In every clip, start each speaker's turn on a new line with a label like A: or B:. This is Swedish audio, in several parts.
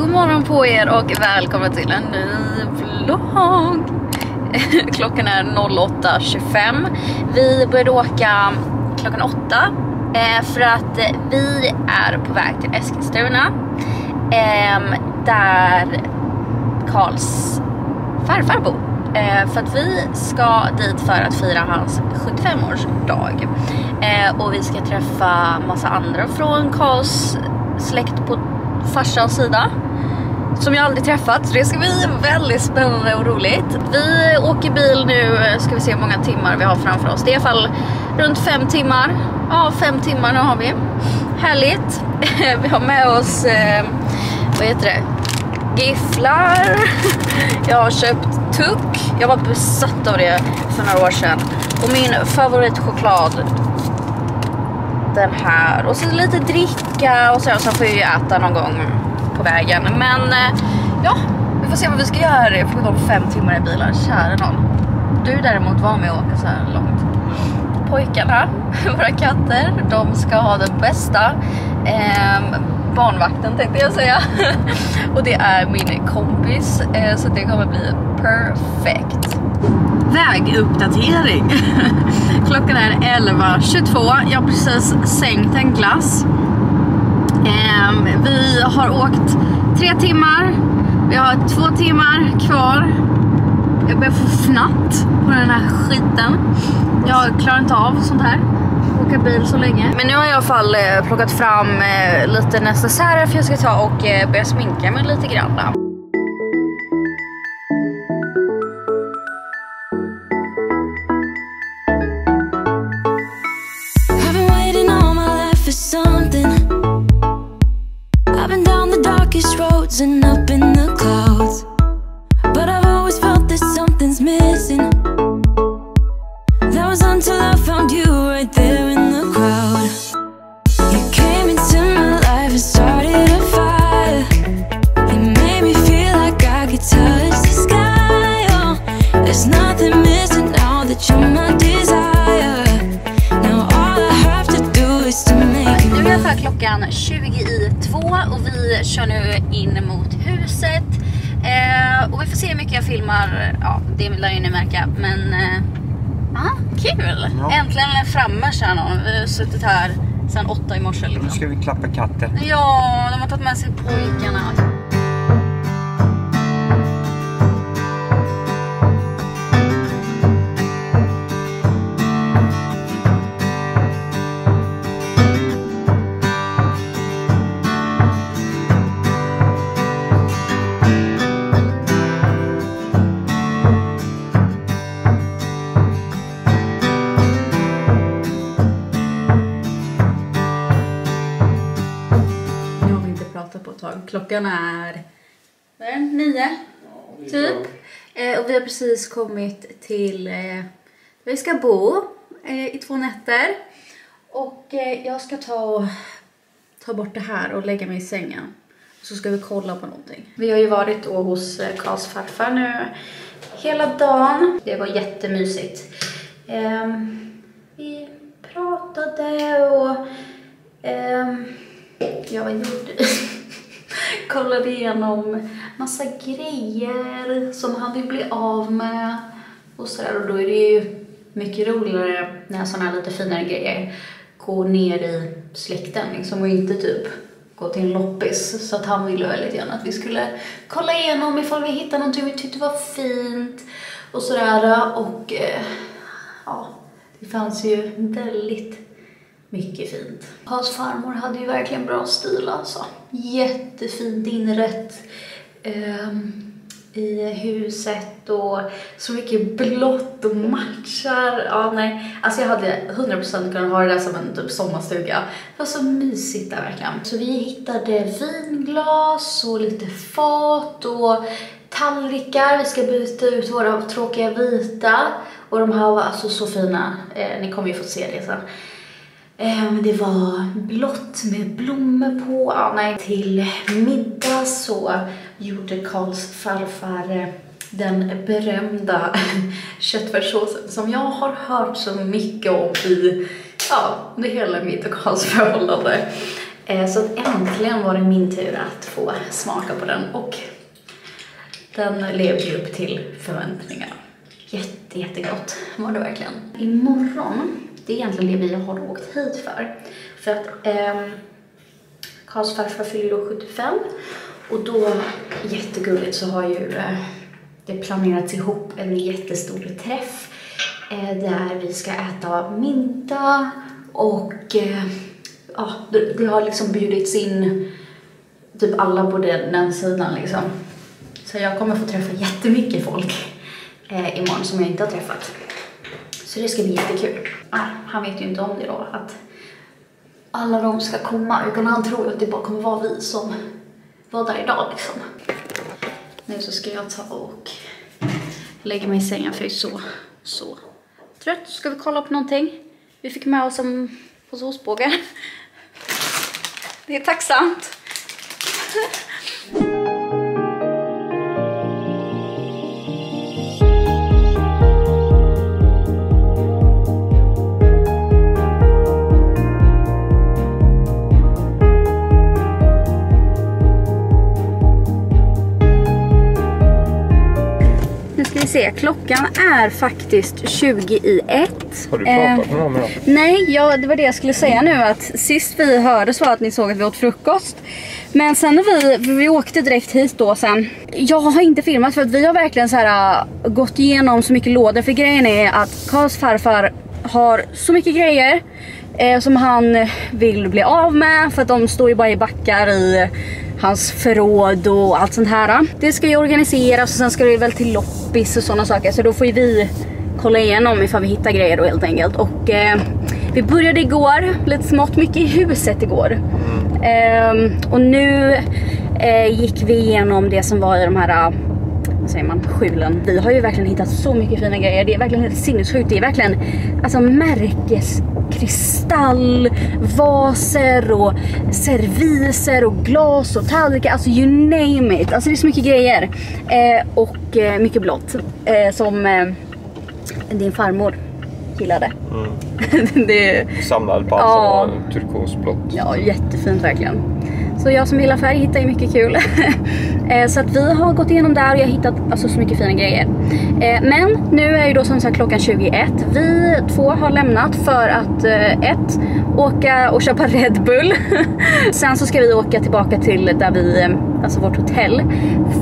A: God morgon på er och välkomna till en ny vlogg. Klockan är 08.25. Vi började åka klockan 8 eh, för att vi är på väg till Eskilstuna. Ehm, där Karls farfar bor. Eh, för att vi ska dit för att fira hans 75-årsdag. Eh, och vi ska träffa massa andra från Karls släkt på farsans sida. Som jag aldrig träffat, så det ska bli väldigt spännande och roligt. Vi åker bil nu, eh, ska vi se hur många timmar vi har framför oss. Det är i alla fall runt fem timmar. Ja, fem timmar nu har vi. Härligt. Vi har med oss, eh, vad heter det? Gifflar. Jag har köpt tuck. Jag var besatt av det för några år sedan. Och min favoritchoklad den här och så lite dricka och så, så får jag ju äta någon gång på vägen. Men eh, ja, vi får se vad vi ska göra. Det får gå fem timmar i bilen, kära någon. Du däremot var med och åka så här långt. Pojkarna, våra katter, de ska ha den bästa eh, barnvakten tänkte jag säga. och det är min kompis, eh, så det kommer bli perfekt. Väguppdatering. Klockan är 11.22. Jag har precis sänkt en glass. Eh, vi har åkt tre timmar. Vi har två timmar kvar. Jag börjar få fnatt på den här skiten. Jag klarar inte av sånt här. Åka bil så länge. Men nu har jag i alla fall eh, plockat fram eh, lite necessärer för jag ska ta och eh, börja sminka mig lite grann. Märka. Men eh, ja, kul!
B: Ja.
A: Äntligen framme känner någon. Vi har suttit här sedan åtta i morse.
B: Nu
A: Liksom.
B: ska vi klappa katten.
A: Ja, de har tagit med sig pojkarna. Klockan är, vad är det? nio? typ. Eh, och vi har precis kommit till eh, där vi ska bo eh, i två nätter. Och eh, jag ska ta och ta bort det här och lägga mig i sängen. Så ska vi kolla på någonting. Vi har ju varit då hos eh, Karls farfar nu hela dagen. Det var jättemysigt. Ehm, vi pratade och Ja, vad gjorde vi? Kollade igenom massa grejer som han vill bli av med och sådär. Och då är det ju mycket roligare när sådana här lite finare grejer går ner i släkten liksom och inte typ gå till en loppis. Så att han ville väldigt gärna att vi skulle kolla igenom ifall vi hittade någonting vi tyckte var fint och sådär. Och eh, ja, det fanns ju väldigt mycket fint. Hans farmor hade ju verkligen bra stil alltså. Jättefint inrätt ehm, i huset och så mycket blått och matchar. Ja, nej. Alltså jag hade 100% kunnat ha det där som en typ sommarstuga. Det var så mysigt där verkligen. Så vi hittade vinglas och lite fat och tallrikar. Vi ska byta ut våra tråkiga vita. Och de här var alltså så fina. Eh, ni kommer ju få se det sen. Ehm, Det var blått med blommor på. Ja, nej. Till middag så gjorde Karls farfar eh, den berömda köttfärssåsen som jag har hört så mycket om i, ja, det hela mitt och Karls förhållande. Eh, så att äntligen var det min tur att få smaka på den och den levde ju upp till förväntningarna. Jätte, jättegott var det verkligen. Imorgon, det är egentligen det vi har åkt hit för. För att eh, Karls farfar fyller 75 och då, jättegulligt, så har ju eh, det planerats ihop en jättestor träff eh, där vi ska äta middag och eh, ja, det, det har liksom bjudits in typ alla på den, den sidan liksom. Så jag kommer få träffa jättemycket folk eh, imorgon som jag inte har träffat. Så det ska bli jättekul. Ah, han vet ju inte om det då, att alla de ska komma, utan han tror ju att det bara kommer vara vi som var där idag liksom. Nu så ska jag ta och lägga mig i sängen för jag är så, så trött. Ska vi kolla på någonting? Vi fick med oss en påse ostbågar. Det är tacksamt. Se, klockan är faktiskt 20 i ett.
B: Har du
A: Eh,
B: pratat med någon idag?
A: Nej, ja, det var det jag skulle säga nu. Att sist vi hördes var att ni såg att vi åt frukost. Men sen när vi, vi åkte direkt hit då sen. Jag har inte filmat för att vi har verkligen så här äh, gått igenom så mycket lådor. För grejen är att Karls farfar har så mycket grejer eh, som han vill bli av med. För att de står ju bara i backar i hans förråd och allt sånt här. Det ska ju organiseras och sen ska det väl till loppis och sådana saker. Så då får ju vi kolla igenom ifall vi hittar grejer då helt enkelt. Och eh, vi började igår, lite smått mycket i huset igår. Ehm, och nu eh, gick vi igenom det som var i de här eh, vad säger man, skjulen. Vi har ju verkligen hittat så mycket fina grejer. Det är verkligen helt sinnessjukt. Det är verkligen alltså märkeskristall, vaser och serviser och glas och tallrikar. Alltså you name it. Alltså det är så mycket grejer. Eh, och eh, mycket blått. Eh, som eh, din farmor gillade. det är
B: Samlad på allt
A: Ja.
B: som var turkosblått.
A: Ja, jättefint verkligen. Så jag som gillar färg hittar ju mycket kul. Eh, så att vi har gått igenom där och jag har hittat alltså, så mycket fina grejer. Eh, Men nu är ju då som sagt klockan 21. Vi två har lämnat för att eh, ett, åka och köpa Red Bull. Sen så ska vi åka tillbaka till där vi, alltså vårt hotell.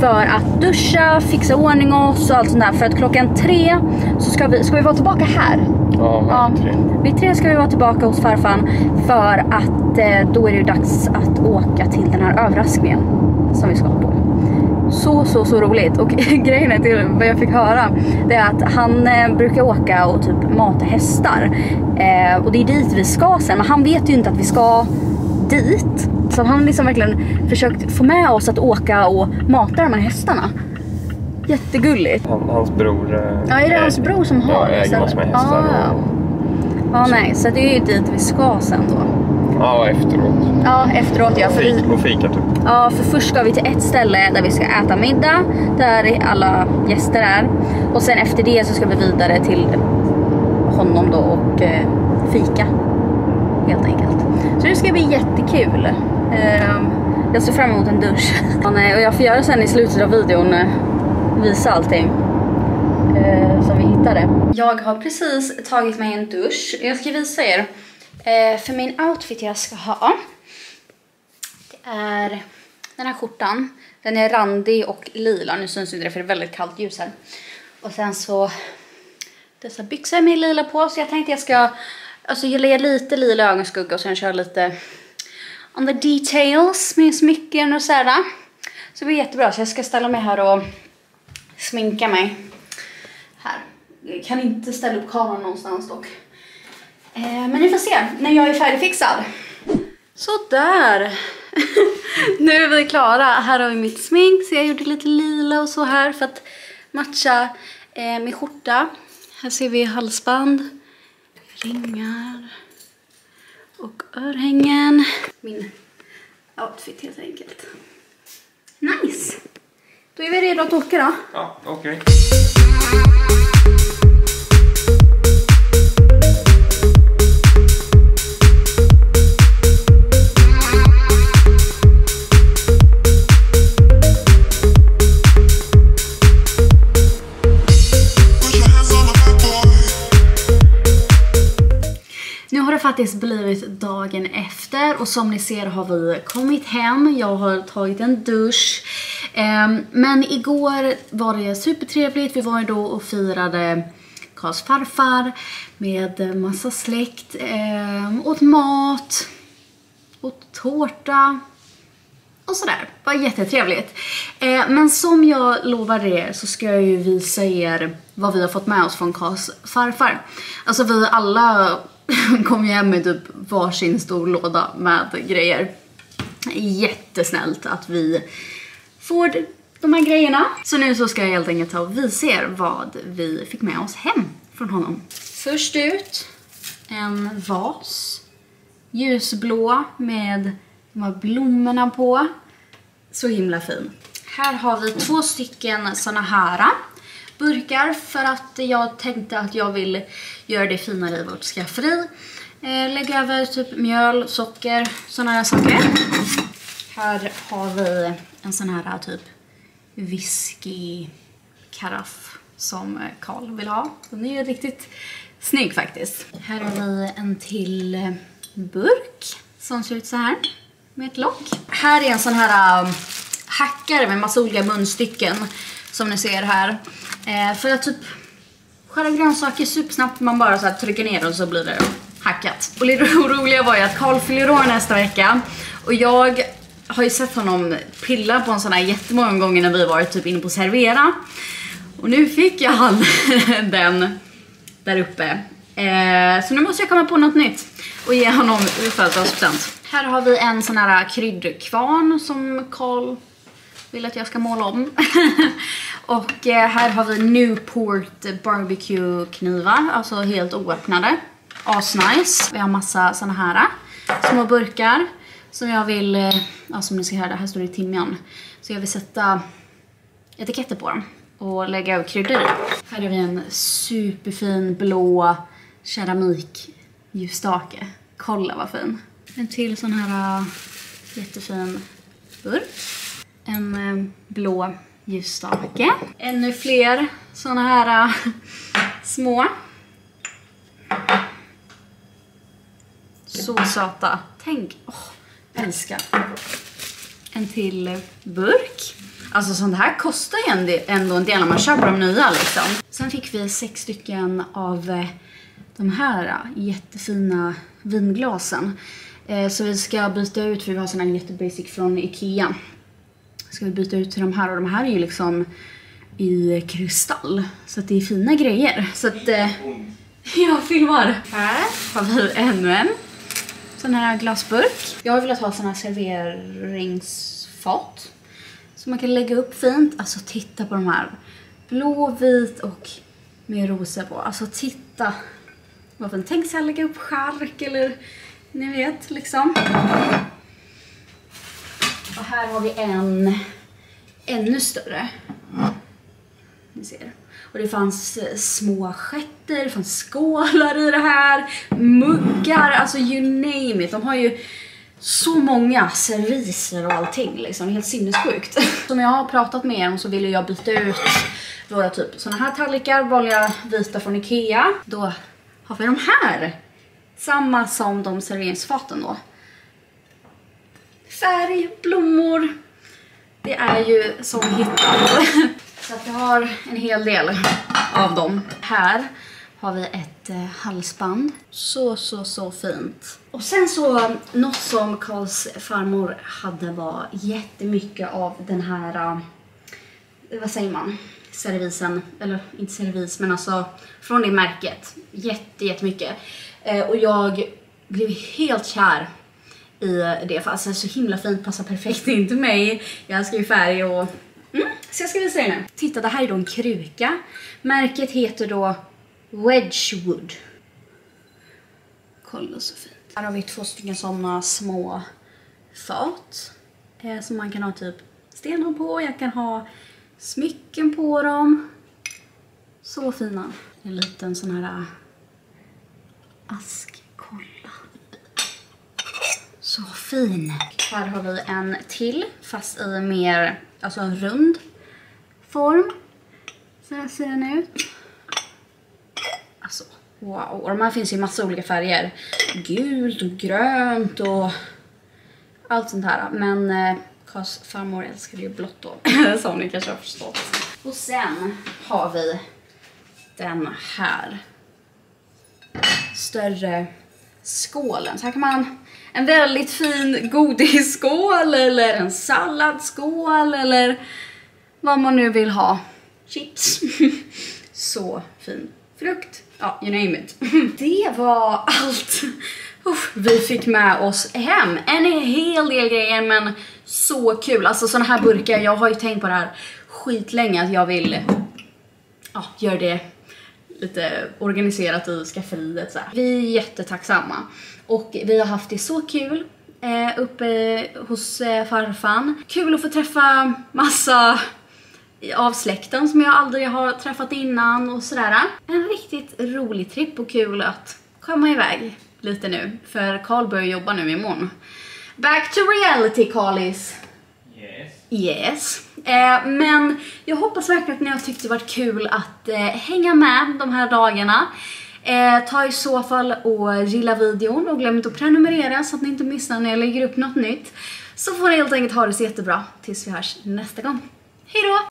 A: För att duscha, fixa ordning oss och allt sånt där. För att klockan tre så ska vi, ska vi vara tillbaka här.
B: Ja,
A: Ja,
B: tre.
A: vid tre ska vi vara tillbaka hos farfan för att då är det ju dags att åka till den här överraskningen som vi ska på. Så, så, så roligt. Och grejen är till vad jag fick höra, det är att han eh, brukar åka och typ mata hästar. Eh, och det är dit vi ska sen, men han vet ju inte att vi ska dit. Så han har liksom verkligen försökt få med oss att åka och mata de här hästarna. Jättegulligt.
B: Han, hans bror... eh,
A: Ja, är det hans bror som har
B: Ja, äger massor med hästar.
A: Ja, ja.
B: och-
A: Ja, nej, så det är ju dit vi ska sen då.
B: Ja, efteråt.
A: Ja, efteråt ja. För,
B: Fik, och fika typ.
A: ja, för först ska vi till ett ställe där vi ska äta middag, där alla gäster är. Och sen efter det så ska vi vidare till honom då och eh, fika. Helt enkelt. Så det ska bli jättekul. Ehm, jag ser fram emot en dusch. Och jag får göra sen i slutet av videon, eh, visa allting eh, som vi hittade. Jag har precis tagit mig en dusch. Jag ska visa er. Eh, för min outfit jag ska ha. Det är den här skjortan. Den är randig och lila. Nu syns inte det för det är väldigt kallt ljus här. Och sen så dessa byxor med lila på. Så jag tänkte jag ska alltså jag lägger lite lila ögonskugga och sen kör lite on the details med smycken och sådär. Så det blir jättebra. Så jag ska ställa mig här och sminka mig. Här. Jag kan inte ställa upp kameran någonstans dock. Eh, men ni får se när jag är färdigfixad. Sådär. nu är vi klara. Här har vi mitt smink. Så jag gjorde lite lila och så här för att matcha eh, min skjorta. Här ser vi halsband, ringar och örhängen. Min outfit helt enkelt. Nice! Då är vi redo att åka då.
B: Ja, okej.
A: Faktiskt blivit dagen efter och som ni ser har vi kommit hem. Jag har tagit en dusch. Ehm, men igår var det supertrevligt. Vi var ju då och firade Karls farfar med massa släkt. Ehm, åt mat, åt tårta och sådär. Det var jättetrevligt. Eh, men som jag lovade er så ska jag ju visa er vad vi har fått med oss från Karls farfar. Alltså vi alla kom ju hem med typ varsin stor låda med grejer. Jättesnällt att vi får de här grejerna. Så nu så ska jag helt enkelt ta och visa er vad vi fick med oss hem från honom. Först ut en vas. Ljusblå med de här blommorna på. Så himla fin. Här har vi två stycken såna här burkar för att jag tänkte att jag vill göra det finare i vårt skafferi. Eh, lägg över typ mjöl, socker, såna här saker. Här har vi en sån här eh, typ whisky-karaff som Karl vill ha. Den är ju riktigt snygg faktiskt. Här har vi en till eh, burk som ser ut så här med ett lock. Här är en sån här eh, hackare med massa olika munstycken som ni ser här. Eh, för att typ skära grönsaker supersnabbt, man bara så här trycker ner och så blir det hackat. Och det roliga var ju att Carl fyller år nästa vecka och jag har ju sett honom pilla på en sån här jättemånga gånger när vi varit typ inne på Servera. Och nu fick jag han den där uppe. Eh, så nu måste jag komma på något nytt och ge honom i födelsedagspresent. Här har vi en sån här kryddkvarn som Carl vill att jag ska måla om. och eh, här har vi Newport barbecue knivar, alltså helt oöppnade. Asnice. Vi har massa såna här eh, små burkar som jag vill, eh, ja som ni ser här, här står det timjan. Så jag vill sätta etiketter på dem och lägga över kryddor i. Här har vi en superfin blå keramikljusstake. Kolla vad fin. En till sån här eh, jättefin burk. En eh, blå ljusstake. Ännu fler såna här eh, små. Så söta. Tänk, åh, oh, älskar. En till burk. Alltså sånt här kostar ju ändå en del när man köper de nya liksom. Sen fick vi sex stycken av eh, de här jättefina vinglasen. Så vi ska byta ut, för vi har såna här jättebasic från Ikea. Ska vi byta ut till de här och de här är ju liksom i kristall. Så att det är fina grejer. Så att eh, jag filmar. Här har vi ännu en sån här glasburk. Jag har velat ha såna här serveringsfat. Så man kan lägga upp fint. Alltså titta på de här. Blå, vit och med rosor på. Alltså titta. Vad fint. Tänk sig att lägga upp skärk eller ni vet liksom. Och här har vi en ännu större. Ni ser. Och det fanns eh, små assietter, det fanns skålar i det här, muggar, alltså you name it. De har ju så många serviser och allting liksom, helt sinnessjukt. Som jag har pratat med er om så ville jag byta ut några typ såna här tallrikar, vanliga vita från Ikea. Då har vi de här. Samma som de serveringsfaten då. Färg, blommor. Det är ju som hittat. Så att jag har en hel del av dem. Här har vi ett eh, halsband. Så, så, så fint. Och sen så, något som Karls farmor hade var jättemycket av den här, eh, vad säger man, servisen, eller inte servis men alltså från det märket. Jätte, jättemycket. Eh, och jag blev helt kär i det för alltså så himla fint, passar perfekt in till mig. Jag älskar ju färg och mm, så jag ska visa er nu. Titta, det här är då en kruka. Märket heter då Wedgwood. Kolla så fint. Här har vi två stycken sådana små fat eh, som man kan ha typ stenar på. Jag kan ha smycken på dem. Så fina. En liten sån här ask. Kolla. Så fin. Här har vi en till fast i mer, alltså en rund form. Så här ser den ut. Alltså, Wow, och de här finns i massa olika färger. Gult och grönt och allt sånt här. Men eh, farmor älskade ju blått då, som ni kanske har förstått. Och sen har vi den här större skålen. Så här kan man, en väldigt fin godisskål eller en salladsskål eller vad man nu vill ha. Chips. Så fin frukt. Ja, you name it. Det var allt vi fick med oss hem. En hel del grejer men så kul. Alltså såna här burkar, jag har ju tänkt på det här skitlänge att jag vill ja, göra det lite organiserat i skafferiet så här. Vi är jättetacksamma och vi har haft det så kul eh, uppe hos eh, farfan. Kul att få träffa massa av släkten som jag aldrig har träffat innan och sådär. En riktigt rolig tripp och kul att komma iväg lite nu för Karl börjar jobba nu imorgon. Back to reality Karlis! Yes. Eh, men jag hoppas verkligen att ni har tyckt det varit kul att eh, hänga med de här dagarna. Eh, ta i så fall och gilla videon och glöm inte att prenumerera så att ni inte missar när jag lägger upp något nytt. Så får ni helt enkelt ha det så jättebra tills vi hörs nästa gång. Hejdå!